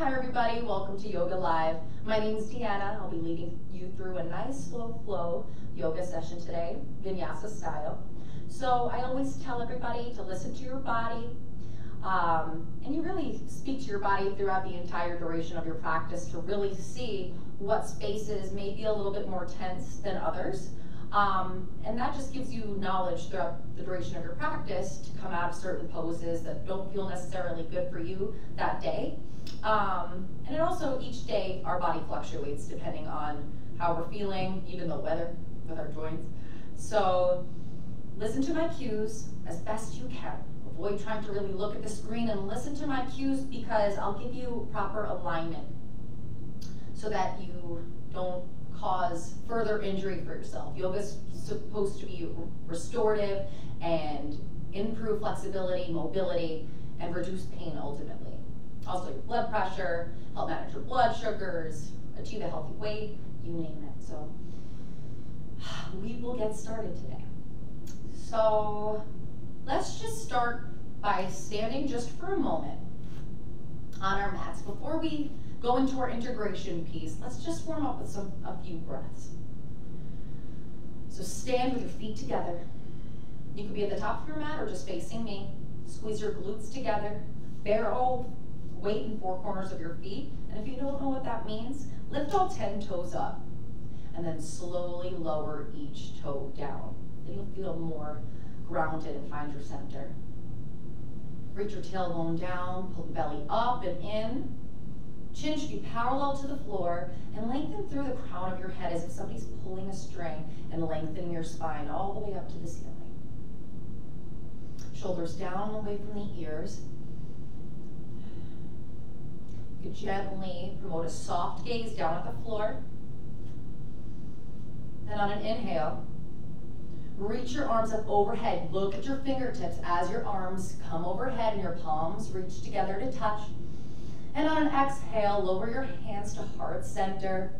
Hi everybody, welcome to Yoga Live. My name is Deanna. I'll be leading you through a nice slow flow yoga session today, vinyasa style. So I always tell everybody to listen to your body, um, and you really speak to your body throughout the entire duration of your practice to really see what spaces may be a little bit more tense than others. Um, and that just gives you knowledge throughout the duration of your practice to come out of certain poses that don't feel necessarily good for you that day. Um, and it also, each day, our body fluctuates depending on how we're feeling, even the weather with our joints. So listen to my cues as best you can. Avoid trying to really look at the screen and listen to my cues because I'll give you proper alignment so that you don't cause further injury for yourself. Yoga is supposed to be restorative and improve flexibility, mobility, and reduce pain ultimately. Also your blood pressure, help manage your blood sugars, achieve a healthy weight, you name it. So we will get started today. So let's just start by standing just for a moment on our mats. Before we go into our integration piece, let's just warm up with some a few breaths. So stand with your feet together. You can be at the top of your mat or just facing me. Squeeze your glutes together. Bear all weight in four corners of your feet. And if you don't know what that means, lift all 10 toes up. And then slowly lower each toe down. Then you'll feel more grounded and find your center. Reach your tailbone down, pull the belly up and in. Chin should be parallel to the floor and lengthen through the crown of your head as if somebody's pulling a string and lengthen your spine all the way up to the ceiling. Shoulders down away from the ears. Gently promote a soft gaze down at the floor. And on an inhale, reach your arms up overhead. Look at your fingertips as your arms come overhead and your palms reach together to touch. And on an exhale, lower your hands to heart center.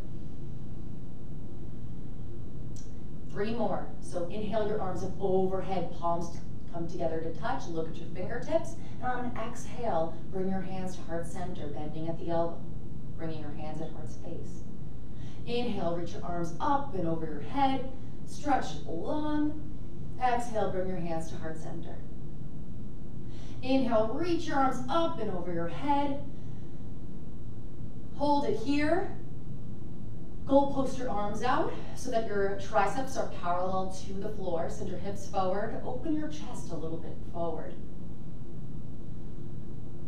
Three more. So inhale your arms up overhead, palms come together to touch. Look at your fingertips. On exhale, bring your hands to heart center, bending at the elbow, bringing your hands at heart space. Inhale, reach your arms up and over your head. Stretch long. Exhale, bring your hands to heart center. Inhale, reach your arms up and over your head. Hold it here. Goal post your arms out so that your triceps are parallel to the floor. Send your hips forward. Open your chest a little bit forward.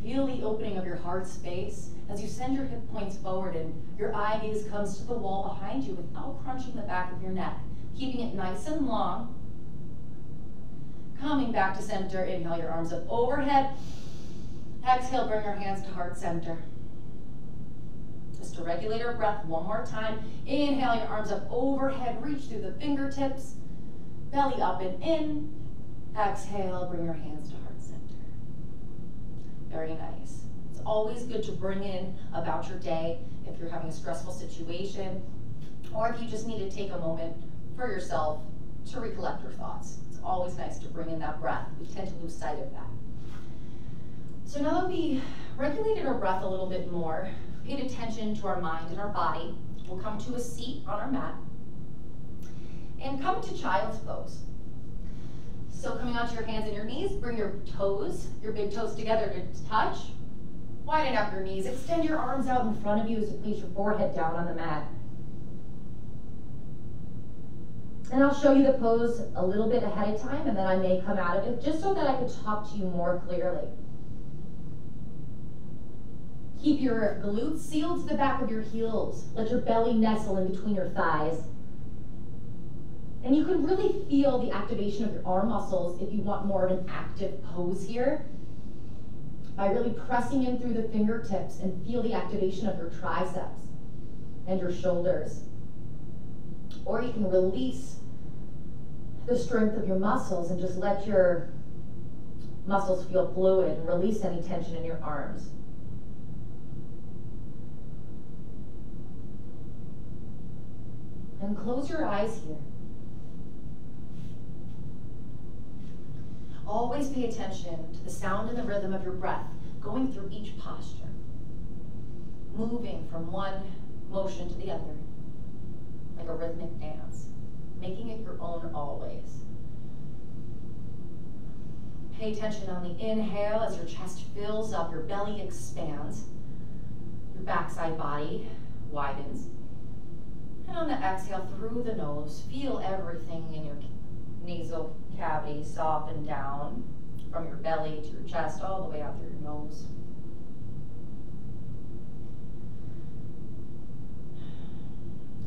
Feel the opening of your heart space as you send your hip points forward and your eye gaze comes to the wall behind you without crunching the back of your neck. Keeping it nice and long. Coming back to center, inhale your arms up overhead. Exhale, bring your hands to heart center. Just to regulate our breath one more time. Inhale your arms up overhead, reach through the fingertips. Belly up and in. Exhale, bring your hands to heart. Very nice. It's always good to bring in about your day if you're having a stressful situation or if you just need to take a moment for yourself to recollect your thoughts. It's always nice to bring in that breath. We tend to lose sight of that. So now that we regulated our breath a little bit more, paid attention to our mind and our body. We'll come to a seat on our mat and come to child's pose. So coming onto your hands and your knees, bring your toes, your big toes together to touch. Widen up your knees. Extend your arms out in front of you as you place your forehead down on the mat. And I'll show you the pose a little bit ahead of time and then I may come out of it just so that I can talk to you more clearly. Keep your glutes sealed to the back of your heels. Let your belly nestle in between your thighs. And you can really feel the activation of your arm muscles if you want more of an active pose here by really pressing in through the fingertips and feel the activation of your triceps and your shoulders. Or you can release the strength of your muscles and just let your muscles feel fluid and release any tension in your arms. And close your eyes here. Always pay attention to the sound and the rhythm of your breath going through each posture. moving from one motion to the other, like a rhythmic dance, making it your own always. Pay attention on the inhale as your chest fills up, your belly expands, your backside body widens. And on the exhale through the nose, feel everything in your nasal cavity soften down from your belly to your chest, all the way out through your nose.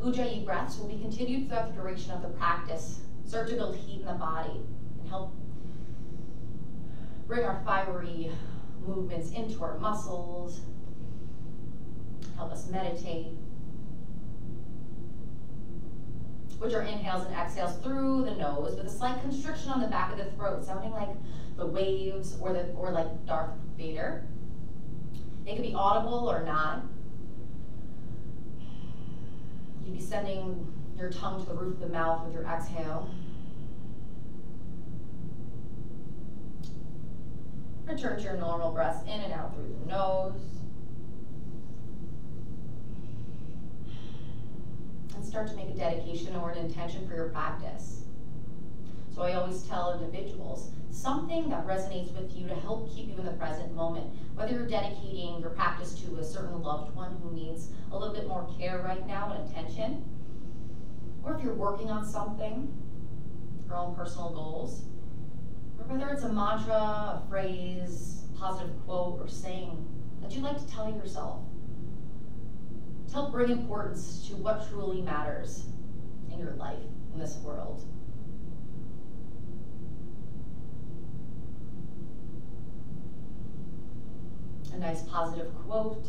Ujjayi breaths will be continued throughout the duration of the practice. Serve to build heat in the body and help bring our fiery movements into our muscles, help us meditate. Which are inhales and exhales through the nose with a slight constriction on the back of the throat, sounding like the waves or the or like Darth Vader. It could be audible or not. You'd be sending your tongue to the roof of the mouth with your exhale. Return to your normal breaths in and out through the nose. And start to make a dedication or an intention for your practice. So I always tell individuals, something that resonates with you to help keep you in the present moment. Whether you're dedicating your practice to a certain loved one who needs a little bit more care right now and attention, or if you're working on something, your own personal goals, or whether it's a mantra, a phrase, positive quote, or saying that you'd like to tell yourself to help bring importance to what truly matters in your life, in this world. A nice positive quote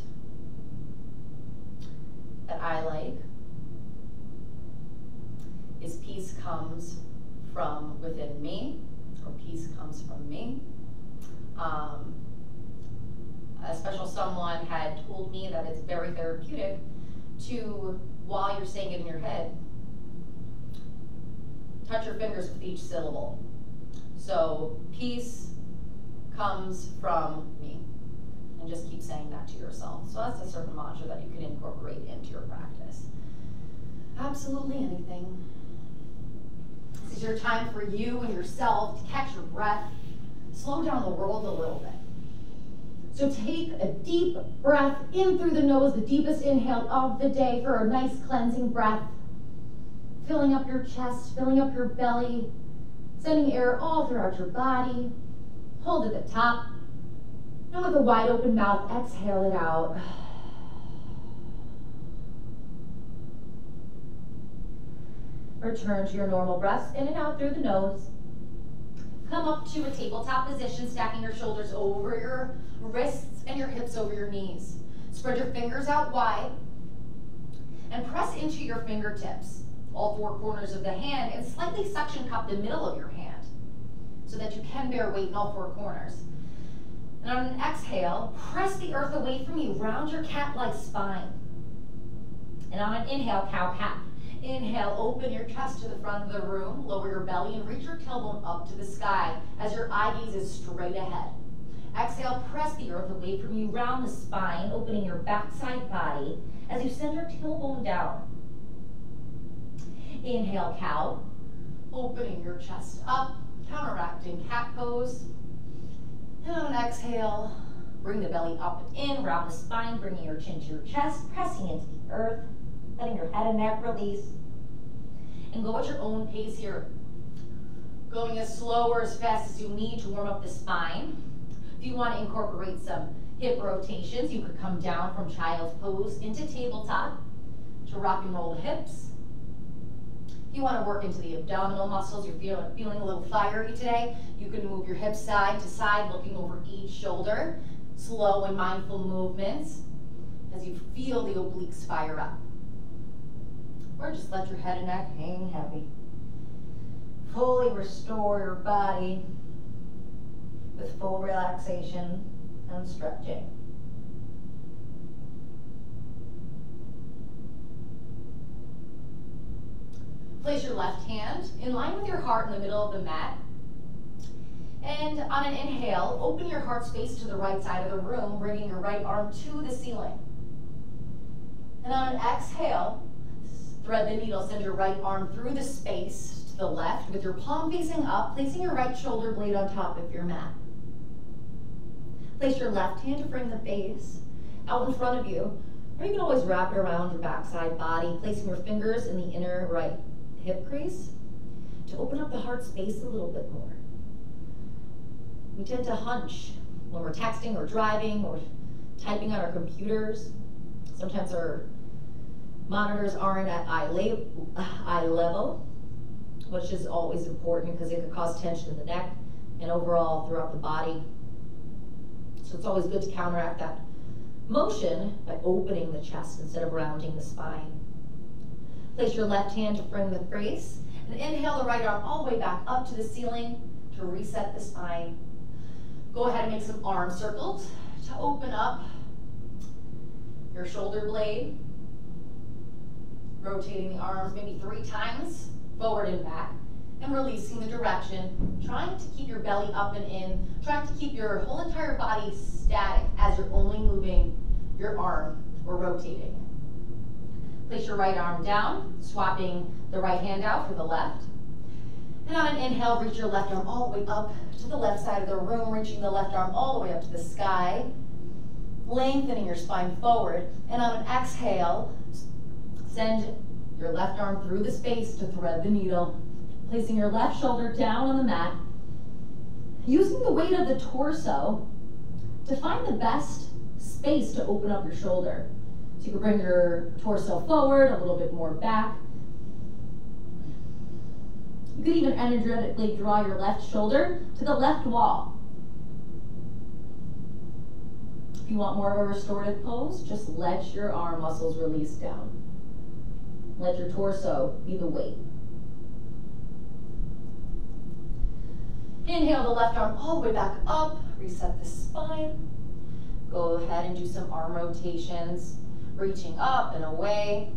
that I like is peace comes from within me or peace comes from me. Um, a special someone had told me that it's very therapeutic to, while you're saying it in your head, touch your fingers with each syllable. So peace comes from me. And just keep saying that to yourself. So that's a certain mantra that you can incorporate into your practice. Absolutely anything. This is your time for you and yourself to catch your breath, slow down the world a little bit. So take a deep breath in through the nose, the deepest inhale of the day for a nice cleansing breath. Filling up your chest, filling up your belly, sending air all throughout your body. Hold at the top. And with a wide open mouth, exhale it out. Return to your normal breaths in and out through the nose. Come up to a tabletop position, stacking your shoulders over your wrists and your hips over your knees. Spread your fingers out wide and press into your fingertips, all four corners of the hand, and slightly suction cup the middle of your hand so that you can bear weight in all four corners. And on an exhale, press the earth away from you, round your cat-like spine. And on an inhale, cow-cat. Inhale, open your chest to the front of the room, lower your belly, and reach your tailbone up to the sky as your eye gaze is straight ahead. Exhale, press the earth away from you, round the spine, opening your backside body as you send your tailbone down. Inhale, cow, opening your chest up, counteracting cat pose. And on exhale, bring the belly up and in, round the spine, bringing your chin to your chest, pressing into the earth, letting your head and neck release. And go at your own pace here. Going as slow or as fast as you need to warm up the spine. If you want to incorporate some hip rotations, you could come down from child's pose into tabletop to rock and roll the hips. If you want to work into the abdominal muscles, you're feeling, feeling a little fiery today, you can move your hips side to side, looking over each shoulder. Slow and mindful movements as you feel the obliques fire up. Or just let your head and neck hang heavy. Fully restore your body with full relaxation and stretching. Place your left hand in line with your heart in the middle of the mat. And on an inhale, open your heart space to the right side of the room, bringing your right arm to the ceiling. And on an exhale, thread the needle, send your right arm through the space to the left with your palm facing up, placing your right shoulder blade on top of your mat. Place your left hand to frame the face out in front of you, or you can always wrap it around your backside body, placing your fingers in the inner right hip crease to open up the heart space a little bit more. We tend to hunch when we're texting or driving or typing on our computers. Sometimes our monitors aren't at eye, eye level, which is always important because it could cause tension in the neck and overall throughout the body. So it's always good to counteract that motion by opening the chest instead of rounding the spine. Place your left hand to frame the face and inhale the right arm all the way back up to the ceiling to reset the spine. Go ahead and make some arm circles to open up your shoulder blade. Rotating the arms maybe three times, forward and back, and releasing the direction. Trying to keep your belly up and in, trying to keep your whole entire body static as you're only moving your arm or rotating. Place your right arm down, swapping the right hand out for the left. And on an inhale, reach your left arm all the way up to the left side of the room, reaching the left arm all the way up to the sky, lengthening your spine forward. And on an exhale, send your left arm through the space to thread the needle, placing your left shoulder down on the mat, using the weight of the torso to find the best space to open up your shoulder. So you can bring your torso forward, a little bit more back, you could even energetically draw your left shoulder to the left wall. If you want more of a restorative pose, just let your arm muscles release down. Let your torso be the weight. Inhale the left arm all the way back up, reset the spine. Go ahead and do some arm rotations, reaching up and away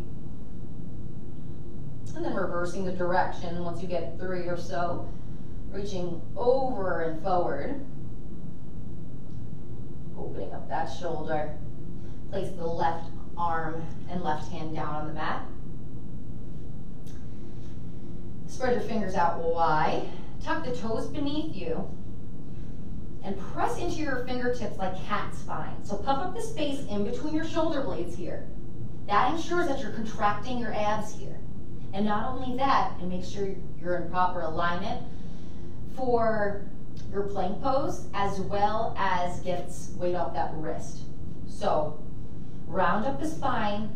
and then reversing the direction once you get three or so, reaching over and forward, opening up that shoulder. Place the left arm and left hand down on the mat. Spread your fingers out wide. Tuck the toes beneath you. And press into your fingertips like cat spine. So puff up the space in between your shoulder blades here. That ensures that you're contracting your abs here. And not only that, and make sure you're in proper alignment for your plank pose, as well as gets weight off that wrist. So round up the spine,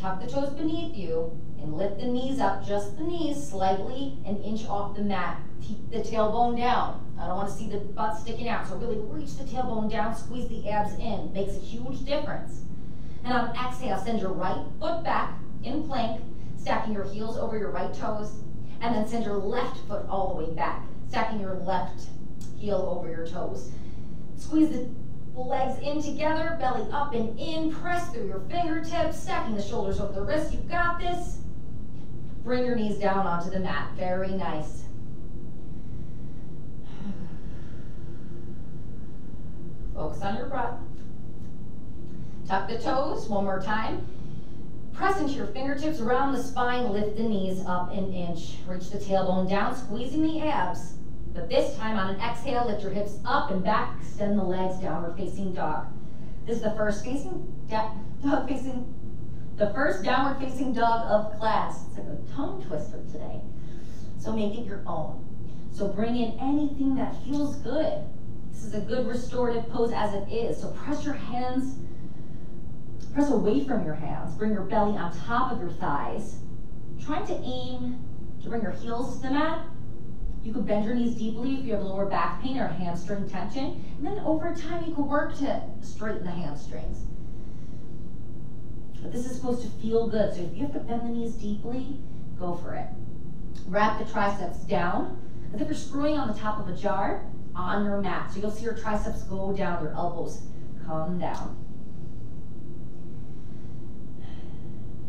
tuck the toes beneath you, and lift the knees up, just the knees, slightly an inch off the mat. Keep the tailbone down. I don't want to see the butt sticking out, so really reach the tailbone down, squeeze the abs in. Makes a huge difference. And on exhale, send your right foot back in plank, stacking your heels over your right toes, and then send your left foot all the way back, stacking your left heel over your toes. Squeeze the legs in together, belly up and in, press through your fingertips, stacking the shoulders over the wrists. You've got this. Bring your knees down onto the mat. Very nice. Focus on your breath. Tuck the toes one more time. Press into your fingertips around the spine, lift the knees up an inch. Reach the tailbone down, squeezing the abs. But this time on an exhale, lift your hips up and back, extend the legs, downward facing dog. This is the first facing yeah, dog facing the first downward facing dog of class. It's like a tongue twister today. So make it your own. So bring in anything that feels good. This is a good restorative pose as it is. So press your hands Press away from your hands. Bring your belly on top of your thighs. Trying to aim to bring your heels to the mat. You could bend your knees deeply if you have lower back pain or hamstring tension. And then over time, you could work to straighten the hamstrings. But this is supposed to feel good. So if you have to bend the knees deeply, go for it. Wrap the triceps down as if you're screwing on the top of a jar on your mat. So you'll see your triceps go down, your elbows come down.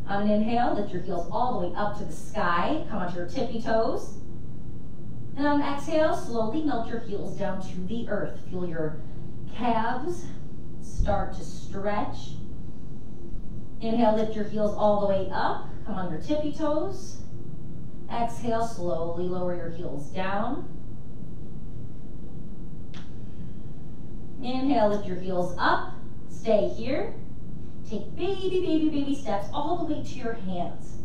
On an inhale, lift your heels all the way up to the sky. Come onto your tippy toes. And on an exhale, slowly melt your heels down to the earth. Feel your calves start to stretch. Inhale, lift your heels all the way up. Come on your tippy toes. Exhale, slowly lower your heels down. Inhale, lift your heels up. Stay here. Take baby, baby, baby steps all the way to your hands.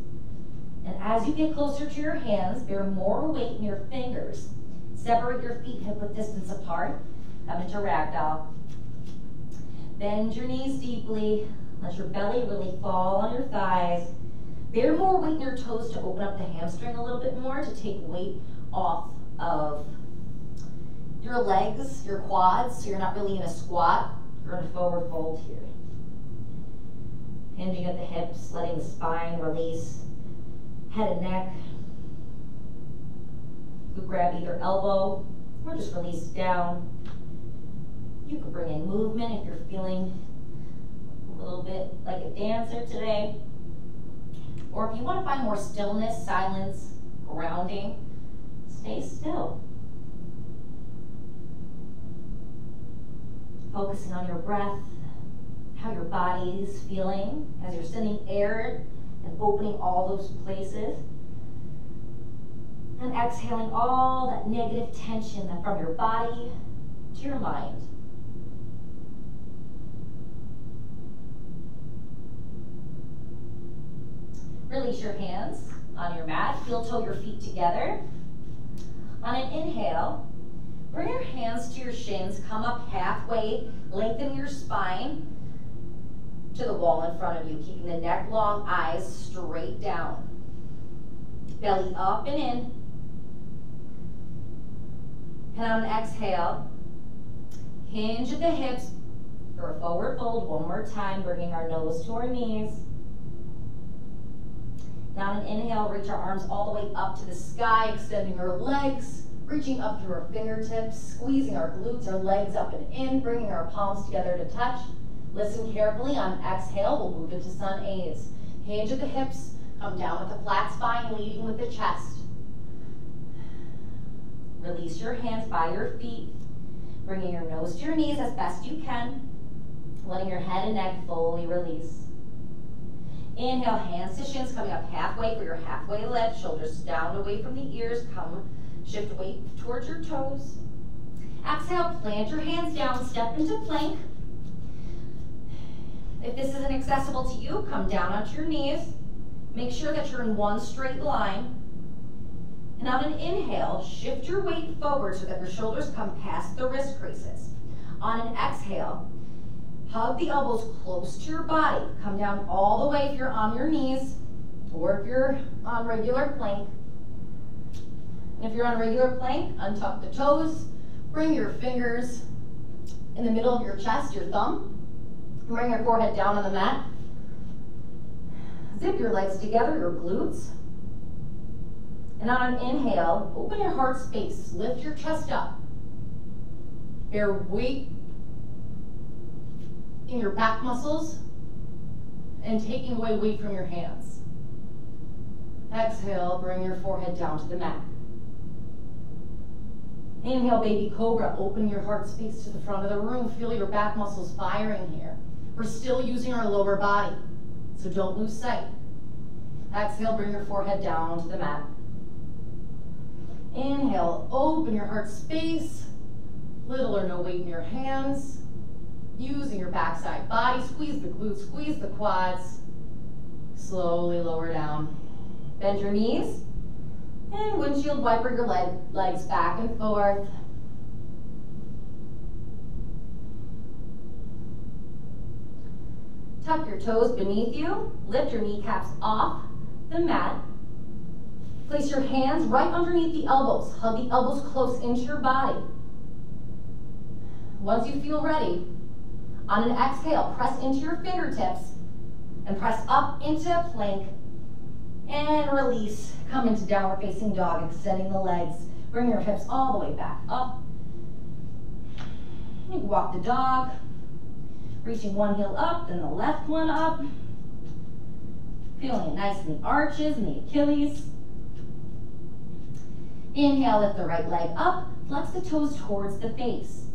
And as you get closer to your hands, bear more weight in your fingers. Separate your feet hip width distance apart. Come into ragdoll. Bend your knees deeply. Let your belly really fall on your thighs. Bear more weight in your toes to open up the hamstring a little bit more to take weight off of your legs, your quads, so you're not really in a squat. You're in a forward fold here. Hinging at the hips, letting the spine release, head and neck. You grab either elbow or just release down. You can bring in movement if you're feeling a little bit like a dancer today. Or if you want to find more stillness, silence, grounding, stay still. Focusing on your breath, how your body is feeling as you're sending air and opening all those places. And exhaling all that negative tension from your body to your mind. Release your hands on your mat. Heel toe your feet together. On an inhale, bring your hands to your shins. Come up halfway. Lengthen your spine to the wall in front of you, keeping the neck long, eyes straight down. Belly up and in. And on an exhale, hinge at the hips for a forward fold. One more time, bringing our nose to our knees. Now on an inhale, reach our arms all the way up to the sky, extending our legs, reaching up through our fingertips, squeezing our glutes, our legs up and in, bringing our palms together to touch. Listen carefully. On exhale, we'll move into sun A's. Hinge at the hips, come down with a flat spine, leading with the chest. Release your hands by your feet, bringing your nose to your knees as best you can, letting your head and neck fully release. Inhale, hands to shins, coming up halfway for your halfway lift. Shoulders down away from the ears. Come, shift weight towards your toes. Exhale, plant your hands down, step into plank. If this isn't accessible to you, come down onto your knees. Make sure that you're in one straight line. And on an inhale, shift your weight forward so that your shoulders come past the wrist creases. On an exhale, Hug the elbows close to your body. Come down all the way if you're on your knees or if you're on regular plank. And if you're on regular plank, untuck the toes. Bring your fingers in the middle of your chest, your thumb. Bring your forehead down on the mat. Zip your legs together, your glutes. And on an inhale, open your heart space. Lift your chest up. Bear weight in your back muscles and taking away weight from your hands. Exhale, bring your forehead down to the mat. Inhale, baby cobra. Open your heart space to the front of the room. Feel your back muscles firing here. We're still using our lower body, so don't lose sight. Exhale, bring your forehead down to the mat. Inhale, open your heart space. Little or no weight in your hands using your backside body. Squeeze the glutes, squeeze the quads. Slowly lower down. Bend your knees. And windshield wiper your leg, legs back and forth. Tuck your toes beneath you. Lift your kneecaps off the mat. Place your hands right underneath the elbows. Hug the elbows close into your body. Once you feel ready, on an exhale, press into your fingertips and press up into plank and release. Come into downward facing dog, extending the legs. Bring your hips all the way back up. You walk the dog, reaching one heel up, then the left one up. Feeling it nice in the arches and the Achilles. Inhale, lift the right leg up, flex the toes towards the face.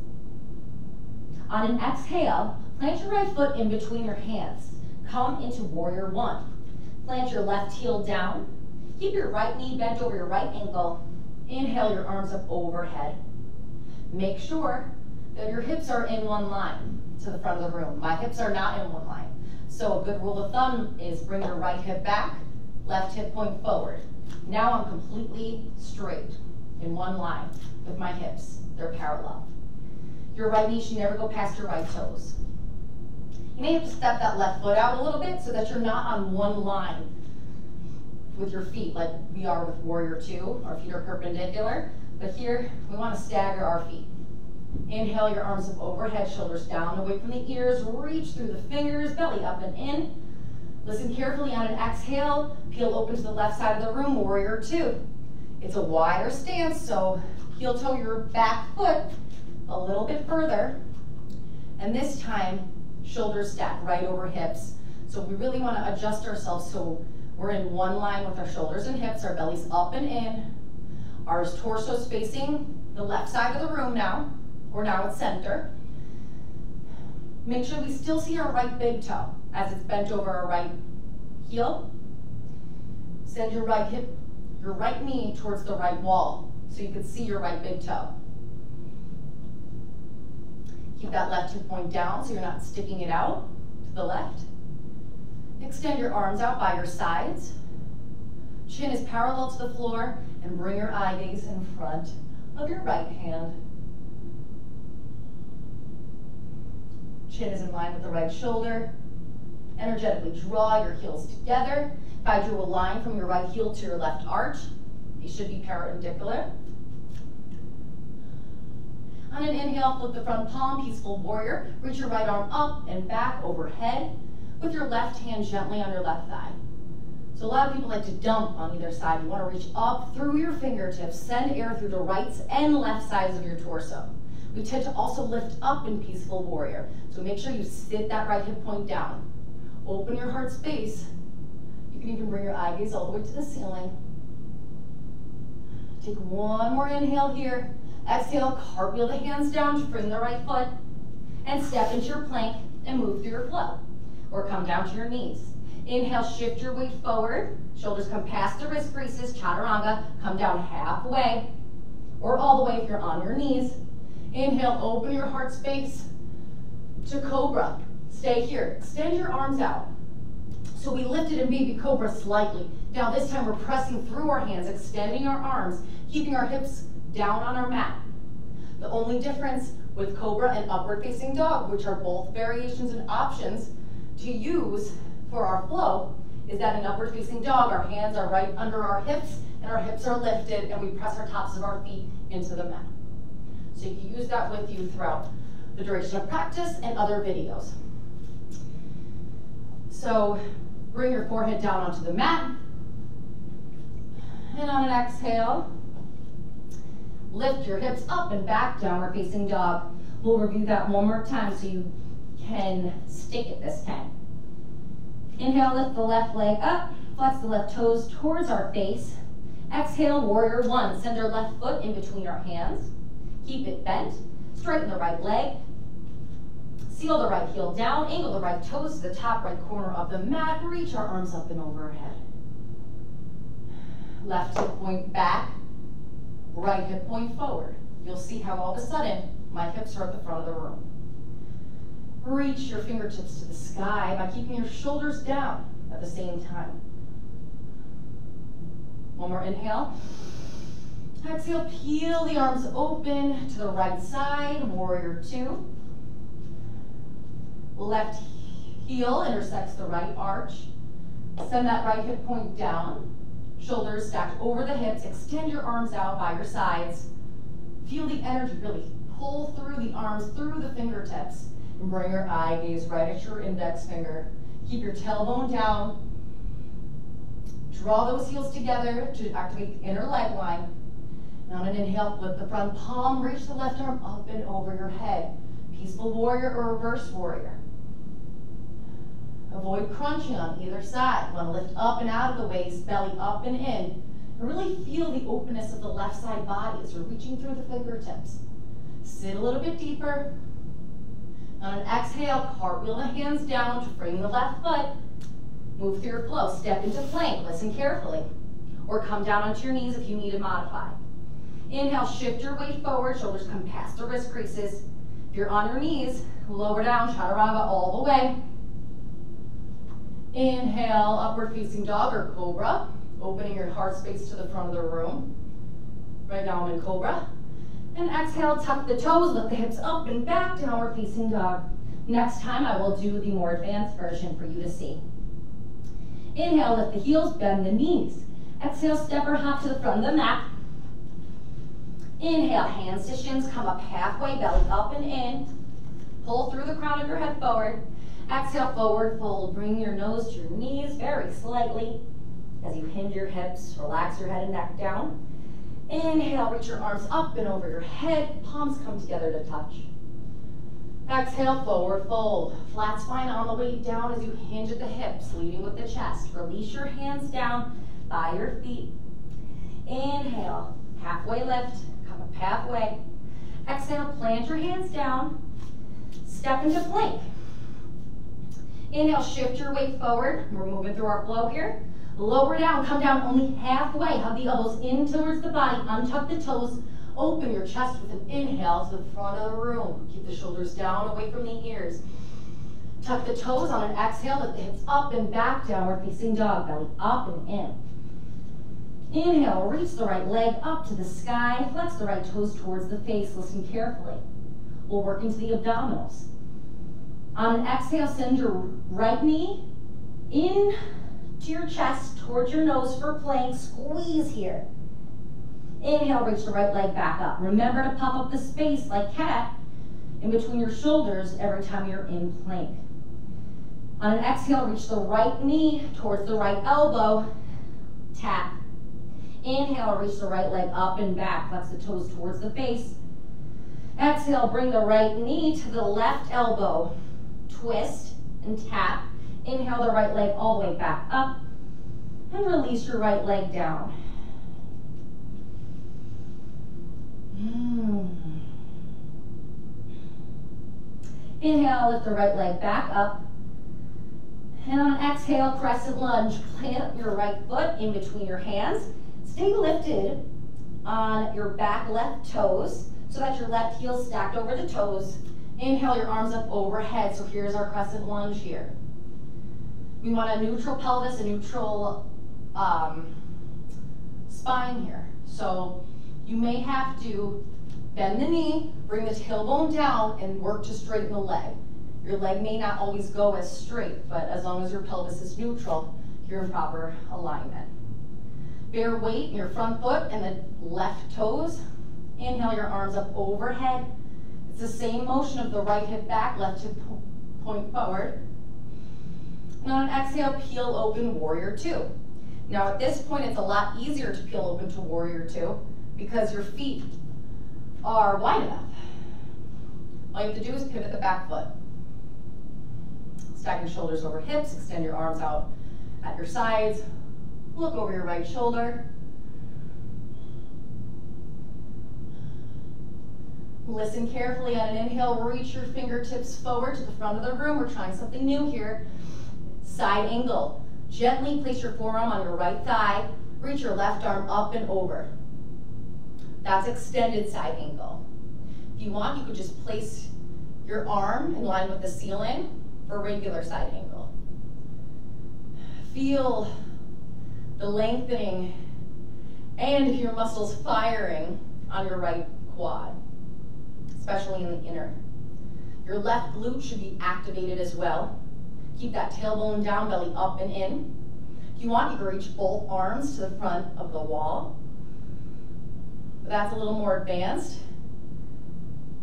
On an exhale, plant your right foot in between your hands. come into warrior one. Plant your left heel down. Keep your right knee bent over your right ankle. Inhale your arms up overhead. Make sure that your hips are in one line to the front of the room. My hips are not in one line. So a good rule of thumb is bring your right hip back, left hip point forward. Now I'm completely straight in one line with my hips. They're parallel. Your right knee should never go past your right toes. You may have to step that left foot out a little bit so that you're not on one line with your feet like we are with warrior two. Our feet are perpendicular, but here we want to stagger our feet. Inhale your arms up overhead, shoulders down, away from the ears, reach through the fingers, belly up and in. Listen carefully on an exhale, peel open to the left side of the room, warrior two. It's a wider stance, so heel toe your back foot a little bit further. And this time, shoulders stack right over hips. So we really want to adjust ourselves so we're in one line with our shoulders and hips, our belly's up and in. Our torso's facing the left side of the room now. We're now at center. Make sure we still see our right big toe as it's bent over our right heel. Send your right hip, your right knee towards the right wall so you can see your right big toe. Keep that left hip point down so you're not sticking it out to the left. Extend your arms out by your sides. Chin is parallel to the floor and bring your eye gaze in front of your right hand. Chin is in line with the right shoulder. Energetically draw your heels together. If I drew a line from your right heel to your left arch, these should be perpendicular. On an inhale, flip the front palm, peaceful warrior. Reach your right arm up and back overhead with your left hand gently on your left thigh. So a lot of people like to dump on either side. You want to reach up through your fingertips, send air through the right and left sides of your torso. We tend to also lift up in peaceful warrior. So make sure you sit that right hip point down. Open your heart space. You can even bring your eye gaze all the way to the ceiling. Take one more inhale here. Exhale, cartwheel the hands down to bring the right foot and step into your plank and move through your flow. Or come down to your knees. Inhale, shift your weight forward. Shoulders come past the wrist creases, chaturanga. Come down halfway or all the way if you're on your knees. Inhale, open your heart space to cobra. Stay here. Extend your arms out. So we lifted in baby cobra slightly. Now this time we're pressing through our hands, extending our arms, keeping our hips down on our mat. The only difference with cobra and upward facing dog, which are both variations and options to use for our flow, is that in upward facing dog, our hands are right under our hips and our hips are lifted and we press our tops of our feet into the mat. So you can use that with you throughout the duration of practice and other videos. So bring your forehead down onto the mat. And on an exhale, lift your hips up and back, downward facing dog. We'll review that one more time so you can stick it this time. Inhale, lift the left leg up, flex the left toes towards our face. Exhale, warrior one. Send our left foot in between our hands. Keep it bent. Straighten the right leg. Seal the right heel down. Angle the right toes to the top right corner of the mat. Reach our arms up and overhead. Left hip point back. Right hip point forward. You'll see how all of a sudden my hips are at the front of the room. Reach your fingertips to the sky by keeping your shoulders down at the same time. One more inhale. Exhale, peel the arms open to the right side, warrior two. Left heel intersects the right arch. Send that right hip point down. Shoulders stacked over the hips. Extend your arms out by your sides. Feel the energy really pull through the arms, through the fingertips. And bring your eye gaze right at your index finger. Keep your tailbone down. Draw those heels together to activate the inner leg line. On an inhale, flip the front palm, reach the left arm up and over your head. Peaceful warrior or reverse warrior. Avoid crunching on either side. Want to lift up and out of the waist, belly up and in. And really feel the openness of the left side body as you're reaching through the fingertips. Sit a little bit deeper. On an exhale, cartwheel the hands down to frame the left foot. Move through your flow. Step into plank. Listen carefully. Or come down onto your knees if you need to modify. Inhale, shift your weight forward. Shoulders come past the wrist creases. If you're on your knees, lower down, chaturanga all the way. Inhale, upward facing dog or cobra. Opening your heart space to the front of the room. Right now I'm in cobra. And exhale, tuck the toes, lift the hips up and back, downward facing dog. Next time I will do the more advanced version for you to see. Inhale, lift the heels, bend the knees. Exhale, step or hop to the front of the mat. Inhale, hands to shins, come up halfway, belly up and in. Pull through the crown of your head forward. Exhale, forward fold. Bring your nose to your knees very slightly as you hinge your hips, relax your head and neck down. Inhale, reach your arms up and over your head. Palms come together to touch. Exhale, forward fold. Flat spine on the way down as you hinge at the hips, leading with the chest. Release your hands down by your feet. Inhale, halfway lift, come up halfway. Exhale, plant your hands down. Step into plank. Inhale, shift your weight forward. We're moving through our flow here. Lower down, come down only halfway. Hug the elbows in towards the body. Untuck the toes. Open your chest with an inhale to the front of the room. Keep the shoulders down, away from the ears. Tuck the toes on an exhale. Lift the hips up and back, downward facing dog. Belly up and in. Inhale, reach the right leg up to the sky. Flex the right toes towards the face. Listen carefully. We'll work into the abdominals. On an exhale, send your right knee in to your chest, towards your nose for plank. Squeeze here. Inhale, reach the right leg back up. Remember to pop up the space like cat in between your shoulders every time you're in plank. On an exhale, reach the right knee towards the right elbow. Tap. Inhale, reach the right leg up and back. Flex the toes towards the face. Exhale, bring the right knee to the left elbow. Twist and tap. Inhale the right leg all the way back up and release your right leg down. Mm. Inhale, lift the right leg back up. And on exhale, crescent lunge. Plant your right foot in between your hands. Stay lifted on your back left toes so that your left heel stacked over the toes. Inhale your arms up overhead. So here's our crescent lunge here. We want a neutral pelvis, a neutral um, spine here. So you may have to bend the knee, bring the tailbone down, and work to straighten the leg. Your leg may not always go as straight, but as long as your pelvis is neutral, you're in proper alignment. Bear weight in your front foot and the left toes. Inhale your arms up overhead. It's the same motion of the right hip back, left hip point forward. And on an exhale, peel open warrior two. Now at this point, it's a lot easier to peel open to warrior two because your feet are wide enough. All you have to do is pivot the back foot. Stack your shoulders over hips, extend your arms out at your sides, look over your right shoulder. Listen carefully on an inhale, reach your fingertips forward to the front of the room. We're trying something new here. Side angle. Gently place your forearm on your right thigh. Reach your left arm up and over. That's extended side angle. If you want, you could just place your arm in line with the ceiling for regular side angle. Feel the lengthening and your muscles firing on your right quad, especially in the inner. Your left glute should be activated as well. Keep that tailbone down, belly up and in. If you want, you can reach both arms to the front of the wall. That's a little more advanced,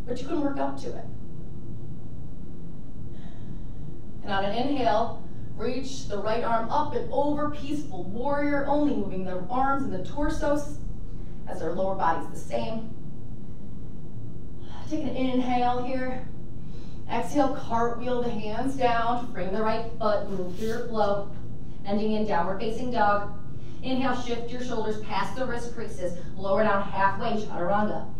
but you can work up to it. And on an inhale, reach the right arm up and over, peaceful warrior, only moving the arms and the torsos as their lower body's the same. Take an inhale here. Exhale, cartwheel the hands down, bring the right foot, move through your flow, ending in downward facing dog. Inhale, shift your shoulders past the wrist creases, lower down halfway, chaturanga.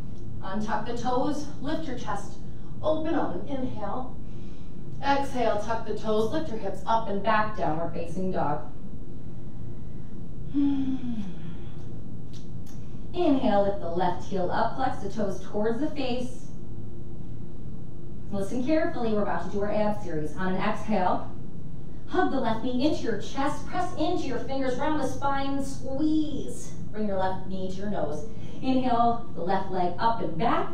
Untuck the toes, lift your chest, open up, and inhale. Exhale, tuck the toes, lift your hips up and back, downward facing dog. Hmm. Inhale, lift the left heel up, flex the toes towards the face. Listen carefully, we're about to do our ab series. On an exhale, hug the left knee into your chest, press into your fingers, round the spine, squeeze. Bring your left knee to your nose. Inhale, the left leg up and back.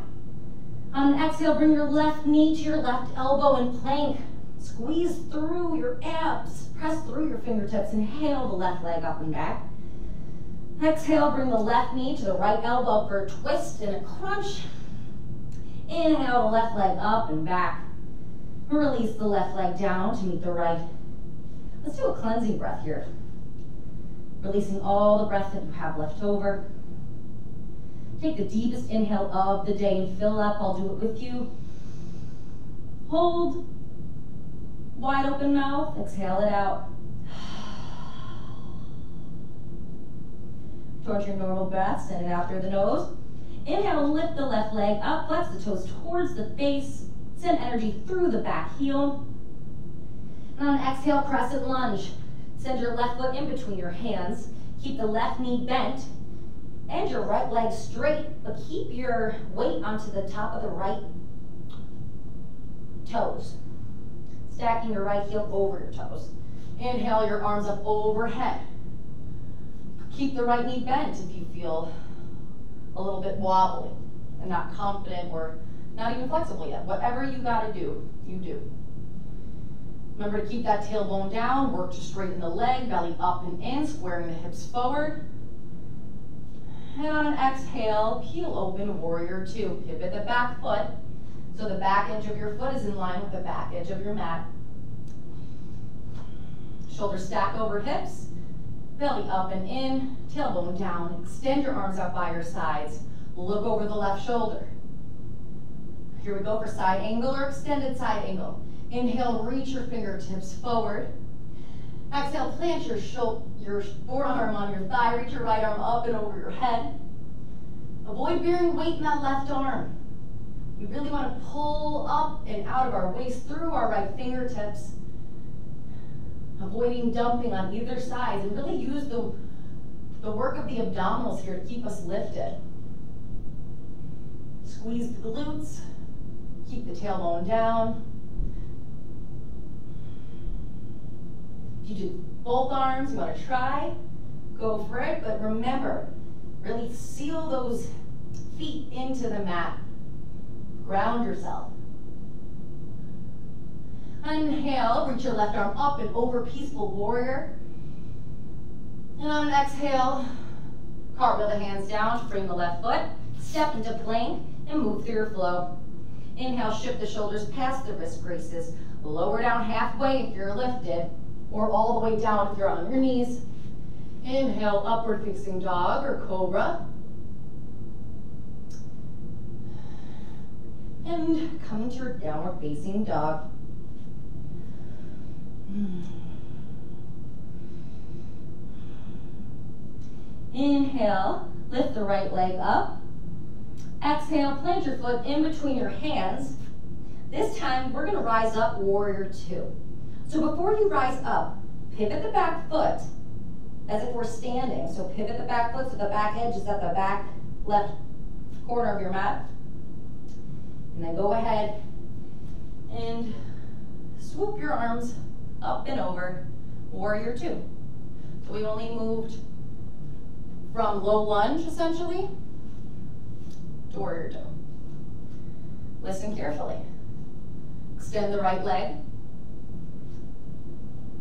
On an exhale, bring your left knee to your left elbow and plank. Squeeze through your abs. Press through your fingertips. Inhale the left leg up and back. Exhale, bring the left knee to the right elbow for a twist and a crunch. Inhale left leg up and back. Release the left leg down to meet the right. Let's do a cleansing breath here. Releasing all the breath that you have left over. Take the deepest inhale of the day and fill up. I'll do it with you. Hold. Wide open mouth. Exhale it out. Towards your normal breath, send it through the nose. Inhale, lift the left leg up, flex the toes towards the face. Send energy through the back heel. And on exhale, crescent lunge. Send your left foot in between your hands. Keep the left knee bent and your right leg straight, but keep your weight onto the top of the right toes. Stacking your right heel over your toes. Inhale your arms up overhead. Keep the right knee bent if you feel a little bit wobbly and not confident or not even flexible yet. Whatever you gotta do, you do. Remember to keep that tailbone down, work to straighten the leg, belly up and in, squaring the hips forward. And on an exhale, peel open warrior two. Pivot the back foot. So the back edge of your foot is in line with the back edge of your mat. Shoulders stack over hips, belly up and in, tailbone down. Extend your arms out by your sides. Look over the left shoulder. Here we go for side angle or extended side angle. Inhale, reach your fingertips forward. Exhale, plant your, your forearm on your thigh, reach your right arm up and over your head. Avoid bearing weight in that left arm. We really want to pull up and out of our waist through our right fingertips, avoiding dumping on either side, and really use the, the work of the abdominals here to keep us lifted. Squeeze the glutes, keep the tailbone down. If you do both arms, you want to try, go for it, but remember, really seal those feet into the mat. Ground yourself. Inhale, reach your left arm up and over, peaceful warrior. And on an exhale, cartwheel the hands down, bring the left foot, step into plank, and move through your flow. Inhale, shift the shoulders past the wrist braces. Lower down halfway if you're lifted or all the way down if you're on your knees. Inhale, upward facing dog or cobra. And come into your downward facing dog. Inhale, lift the right leg up. Exhale, plant your foot in between your hands. This time, we're gonna rise up, warrior two. So before you rise up, pivot the back foot as if we're standing. So pivot the back foot so the back edge is at the back left corner of your mat. And then go ahead and swoop your arms up and over, warrior two. So we've only moved from low lunge, essentially, to warrior two. Listen carefully. Extend the right leg,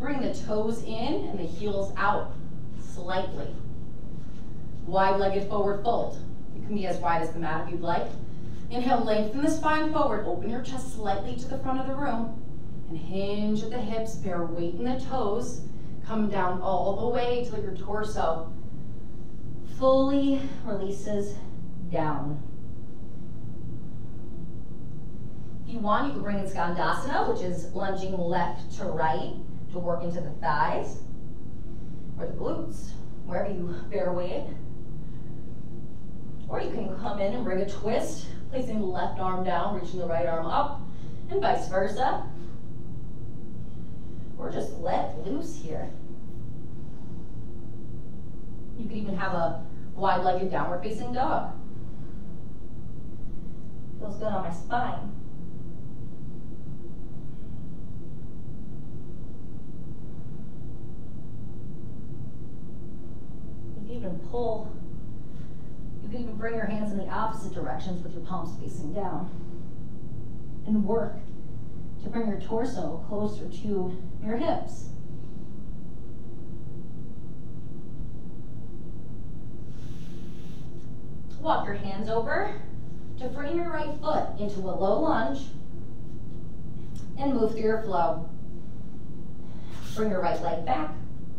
Bring the toes in and the heels out slightly. Wide-legged forward fold. You can be as wide as the mat if you'd like. Inhale, lengthen the spine forward. Open your chest slightly to the front of the room. And hinge at the hips, bear weight in the toes. Come down all the way till your torso fully releases down. If you want, you can bring in Skandasana, which is lunging left to right to work into the thighs or the glutes, wherever you bear weight. Or you can come in and bring a twist, placing the left arm down, reaching the right arm up, and vice versa. Or just let loose here. You could even have a wide-legged downward facing dog. Feels good on my spine. You can even pull, you can even bring your hands in the opposite directions with your palms facing down. And work to bring your torso closer to your hips. Walk your hands over to frame your right foot into a low lunge and move through your flow. Bring your right leg back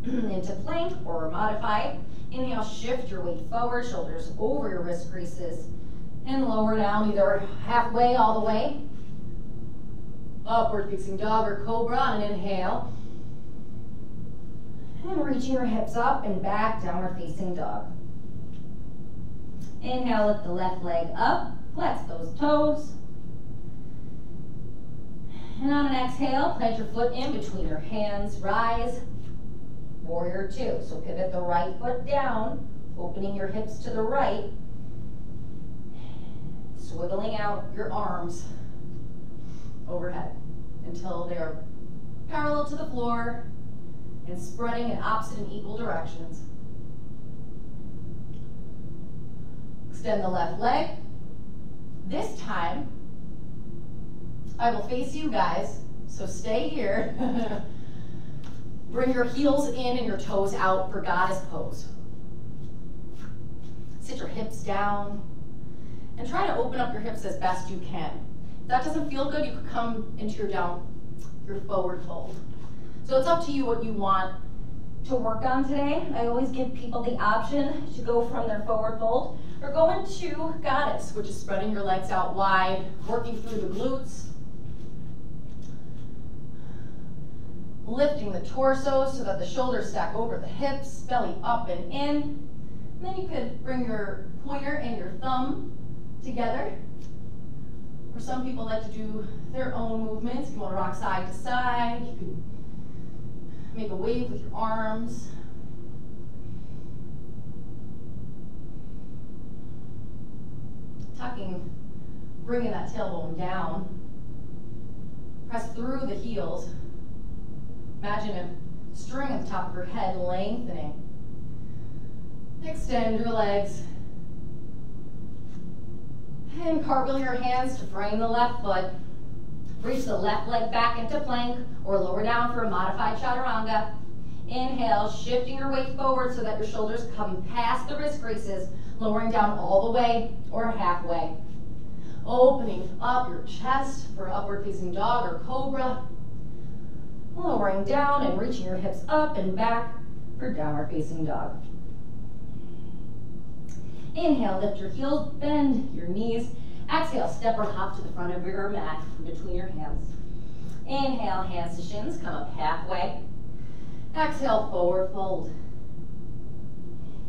into plank or modified. Inhale, shift your weight forward, shoulders over your wrist creases, and lower down either halfway all the way. Upward facing dog or cobra on an inhale. And reaching your hips up and back, downward facing dog. Inhale, lift the left leg up, flex those toes. And on an exhale, plant your foot in between your hands, rise, warrior two. So pivot the right foot down, opening your hips to the right, swiveling out your arms overhead until they're parallel to the floor and spreading in opposite and equal directions. Extend the left leg. This time, I will face you guys, so stay here. Bring your heels in and your toes out for goddess pose. Sit your hips down and try to open up your hips as best you can. If that doesn't feel good, you could come into your down, your forward fold. So it's up to you what you want to work on today. I always give people the option to go from their forward fold or go into goddess, which is spreading your legs out wide, working through the glutes. Lifting the torso so that the shoulders stack over the hips, belly up and in. And then you could bring your pointer and your thumb together. Or some people like to do their own movements. You want to rock side to side, you can make a wave with your arms. Tucking, bringing that tailbone down. Press through the heels. Imagine a string at the top of your head lengthening. Extend your legs. And cartwheel your hands to frame the left foot. Reach the left leg back into plank or lower down for a modified chaturanga. Inhale, shifting your weight forward so that your shoulders come past the wrist creases, lowering down all the way or halfway. Opening up your chest for upward facing dog or cobra. Lowering down and reaching your hips up and back for downward facing dog. Inhale, lift your heels, bend your knees. Exhale, step or hop to the front of your mat between your hands. Inhale, hands to shins, come up halfway. Exhale, forward fold.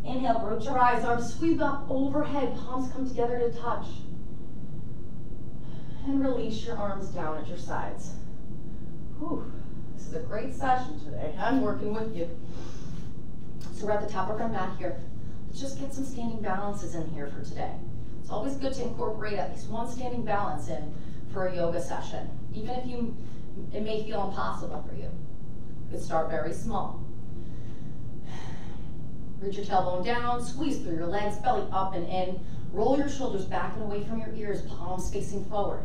Inhale, root your eyes, arms sweep up overhead, palms come together to touch. And release your arms down at your sides. Whew. This is a great session today. I'm working with you. So we're at the top of our mat here. Just get some standing balances in here for today. It's always good to incorporate at least one standing balance in for a yoga session, even if you it may feel impossible for you. You could start very small. Reach your tailbone down, squeeze through your legs, belly up and in. Roll your shoulders back and away from your ears, palms facing forward.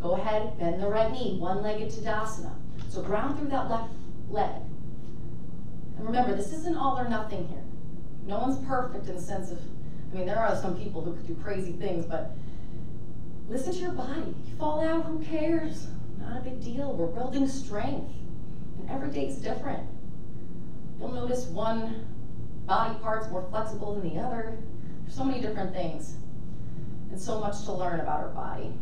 Go ahead, bend the right knee, one-legged Tadasana. So ground through that left leg. And remember, this isn't all or nothing here. No one's perfect in the sense of, I mean, there are some people who could do crazy things, but listen to your body. You fall out, who cares? Not a big deal. We're building strength. And every day is different. You'll notice one body part's more flexible than the other. There's so many different things. And so much to learn about our body.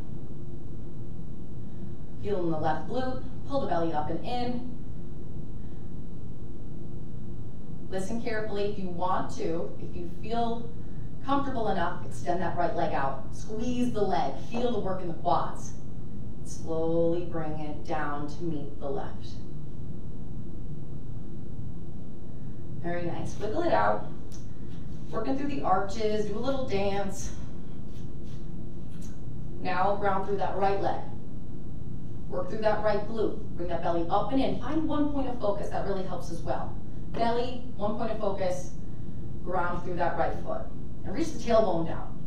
Feel in the left glute, pull the belly up and in. Listen carefully if you want to. If you feel comfortable enough, extend that right leg out. Squeeze the leg, feel the work in the quads. Slowly bring it down to meet the left. Very nice. Wiggle it out. Working through the arches, do a little dance. Now ground through that right leg. Work through that right glute. Bring that belly up and in. Find one point of focus. That really helps as well. Belly, one point of focus. Ground through that right foot. And reach the tailbone down.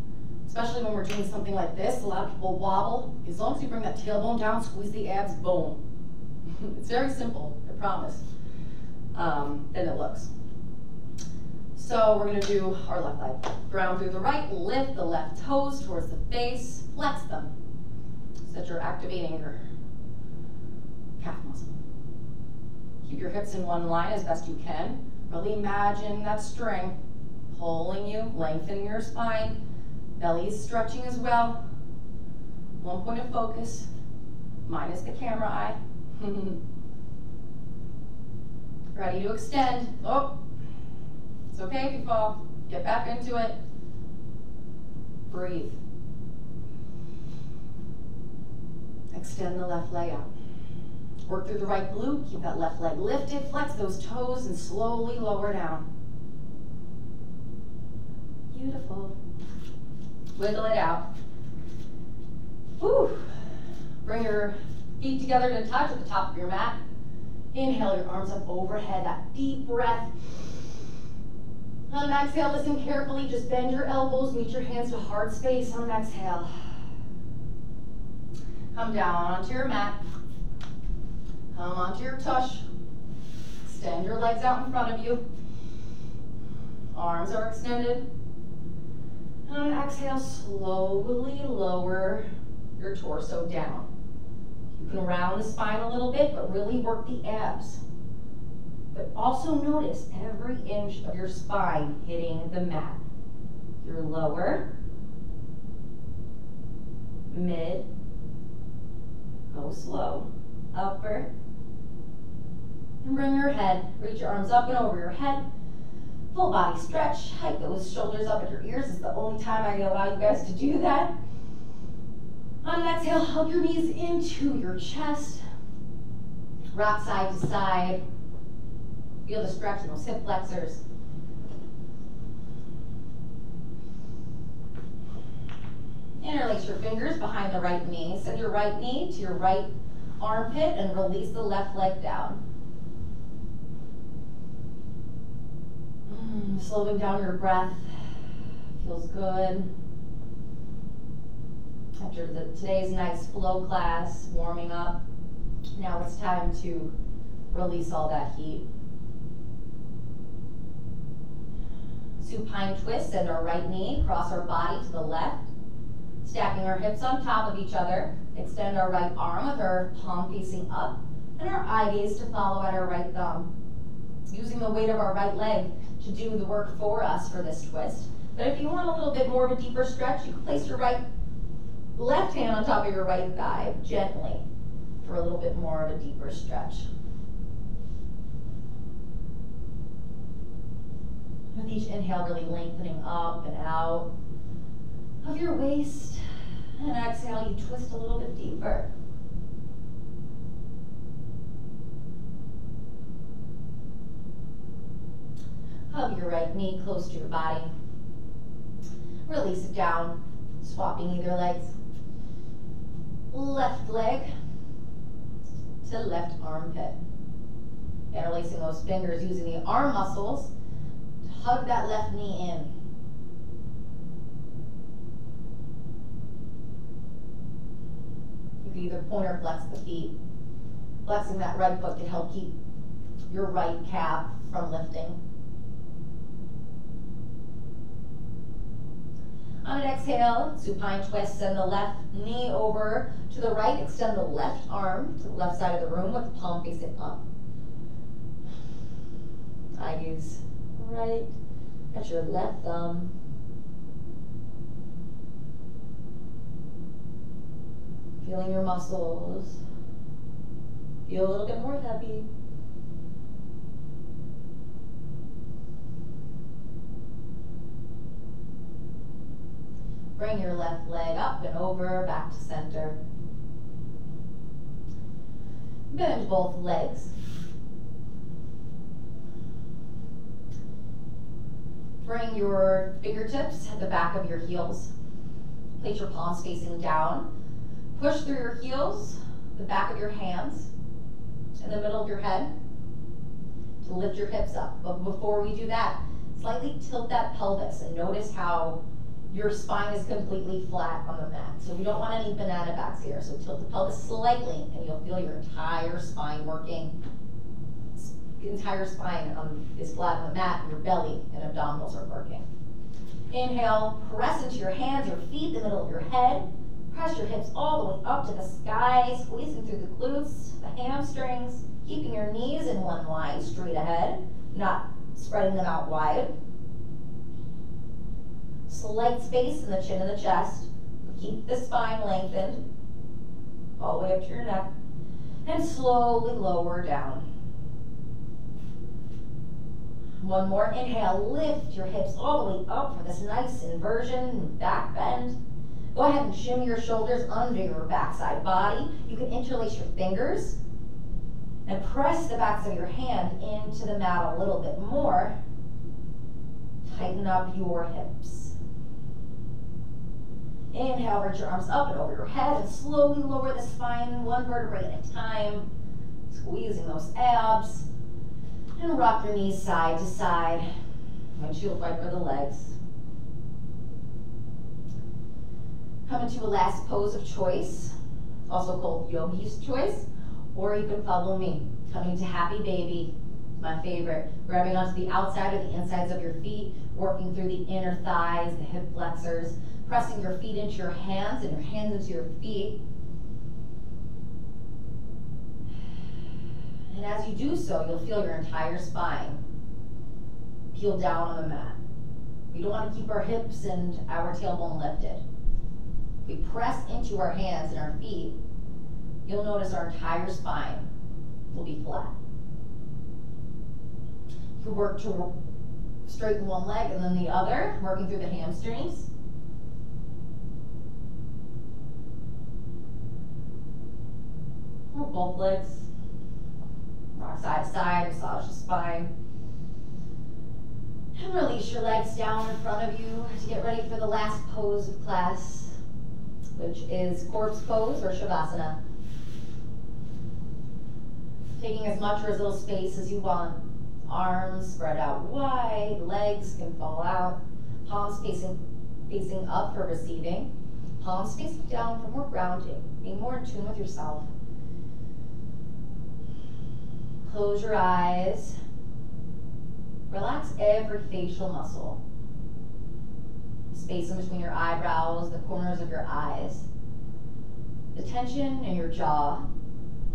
Especially when we're doing something like this, a lot of people wobble. As long as you bring that tailbone down, squeeze the abs, boom. it's very simple, I promise. Um, and it looks. So we're gonna do our left leg. Ground through the right, lift the left toes towards the face, flex them. So that you're activating your calf muscle. Keep your hips in one line as best you can. Really imagine that string pulling you, lengthening your spine. Belly is stretching as well. One point of focus, minus the camera eye. Ready to extend. Oh, it's okay if you fall. Get back into it. Breathe. Extend the left leg out. Work through the right glute. Keep that left leg lifted. Flex those toes and slowly lower down. Beautiful. Wiggle it out. Whew. Bring your feet together to touch at the top of your mat. Inhale your arms up overhead, that deep breath. On exhale, listen carefully. Just bend your elbows, meet your hands to heart space on an exhale. Come down onto your mat. Come onto your tush. Extend your legs out in front of you. Arms are extended. And on exhale, slowly lower your torso down. You can round the spine a little bit, but really work the abs. But also notice every inch of your spine hitting the mat. Your lower, mid, go slow, upper, and bring your head, reach your arms up and over your head. Full body stretch, hike those shoulders up at your ears. This is the only time I allow you guys to do that. On an exhale, hug your knees into your chest. Rock side to side. Feel the stretch in those hip flexors. Interlace your fingers behind the right knee. Send your right knee to your right armpit and release the left leg down. Slowing down your breath feels good. After the, today's nice flow class, warming up, now it's time to release all that heat. Supine twist, send our right knee, cross our body to the left, stacking our hips on top of each other, extend our right arm with our palm facing up, and our eye gaze to follow at our right thumb. Using the weight of our right leg to do the work for us for this twist. But if you want a little bit more of a deeper stretch, you can place your right left hand on top of your right thigh gently for a little bit more of a deeper stretch. With each inhale, really lengthening up and out of your waist. And exhale, you twist a little bit deeper. Hug your right knee close to your body. Release it down, swapping either legs. Left leg to left armpit. Interlacing those fingers using the arm muscles to hug that left knee in. You can either point or flex the feet. Flexing that right foot to help keep your right calf from lifting. On an exhale, supine twist, send the left knee over to the right, extend the left arm to the left side of the room with the palm facing up. I use right at your left thumb. Feeling your muscles. Feel a little bit more heavy. Bring your left leg up and over, back to center. Bend both legs. bring your fingertips at the back of your heels. Place your palms facing down. Push through your heels, the back of your hands, in the middle of your head to lift your hips up. But before we do that, slightly tilt that pelvis and notice how your spine is completely flat on the mat. So we don't want any banana backs here. So tilt the pelvis slightly and you'll feel your entire spine working. Entire spine um, is flat on the mat, your belly and abdominals are working. Inhale, press into your hands, your feet, the middle of your head. Press your hips all the way up to the sky, squeezing through the glutes, the hamstrings, keeping your knees in one line straight ahead, not spreading them out wide. Slight space in the chin and the chest. Keep the spine lengthened all the way up to your neck. And slowly lower down. One more inhale, lift your hips all the way up for this nice inversion, back bend. Go ahead and shimmy your shoulders under your backside body. You can interlace your fingers and press the backs of your hand into the mat a little bit more. Tighten up your hips. Inhale, reach your arms up and over your head and slowly lower the spine one vertebrae at a time, squeezing those abs. And rock your knees side to side. Windshield wiper the legs. Come into a last pose of choice, also called yogi's choice, or you can follow me. Coming to happy baby, my favorite. Grabbing onto the outside or the insides of your feet, working through the inner thighs, the hip flexors, pressing your feet into your hands and your hands into your feet. And as you do so, you'll feel your entire spine peel down on the mat. We don't want to keep our hips and our tailbone lifted. If we press into our hands and our feet, you'll notice our entire spine will be flat. You work to straighten one leg and then the other, working through the hamstrings. Or both legs. Rock side to side, massage the spine. And release your legs down in front of you to get ready for the last pose of class, which is corpse pose or shavasana. Taking as much or as little space as you want. Arms spread out wide, legs can fall out, palms facing, facing up for receiving, palms facing down for more grounding, being more in tune with yourself. Close your eyes. Relax every facial muscle. Space in between your eyebrows, the corners of your eyes. The tension in your jaw.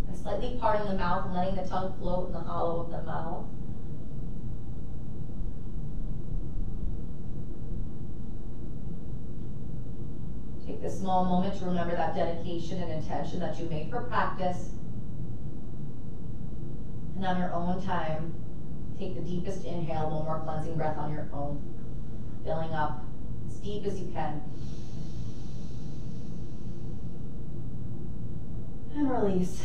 And slightly parting the mouth and letting the tongue float in the hollow of the mouth. Take this small moment to remember that dedication and intention that you made for practice and on your own time, take the deepest inhale, one more cleansing breath on your own. Filling up as deep as you can. And release.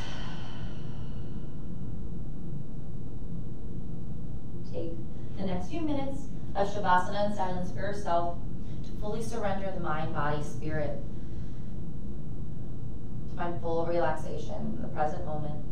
Take the next few minutes of Shavasana and silence for yourself to fully surrender the mind, body, spirit, to find full relaxation in the present moment.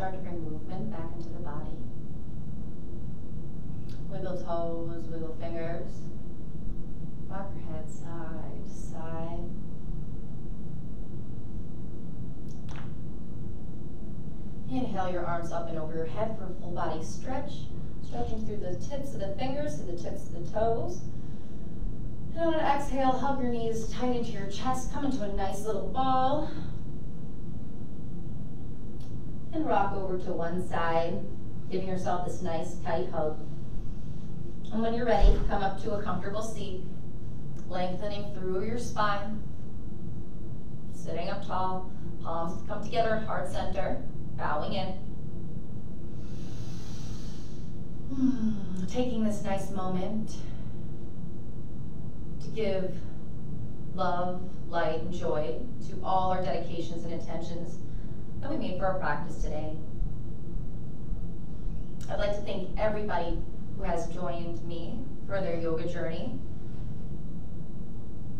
Start to bring movement back into the body. Wiggle toes, wiggle fingers. Rock your head side to side. Inhale your arms up and over your head for a full body stretch. Stretching through the tips of the fingers to the tips of the toes. And on an exhale, hug your knees tight into your chest. Come into a nice little ball. And rock over to one side, giving yourself this nice tight hug. And when you're ready, come up to a comfortable seat, lengthening through your spine. Sitting up tall, palms come together heart center, bowing in. Taking this nice moment to give love, light, and joy to all our dedications and intentions that we made for our practice today. I'd like to thank everybody who has joined me for their yoga journey.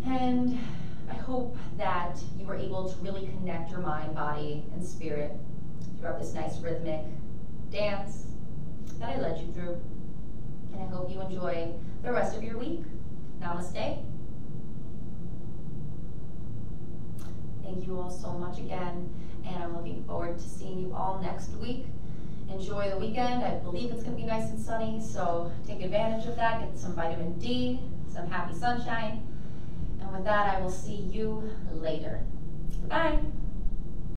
And I hope that you were able to really connect your mind, body, and spirit throughout this nice rhythmic dance that I led you through. And I hope you enjoy the rest of your week. Namaste. Thank you all so much again, and I'm looking forward to seeing you all next week. Enjoy the weekend. I believe it's going to be nice and sunny, so take advantage of that. Get some vitamin D, some happy sunshine. And with that, I will see you later. Bye.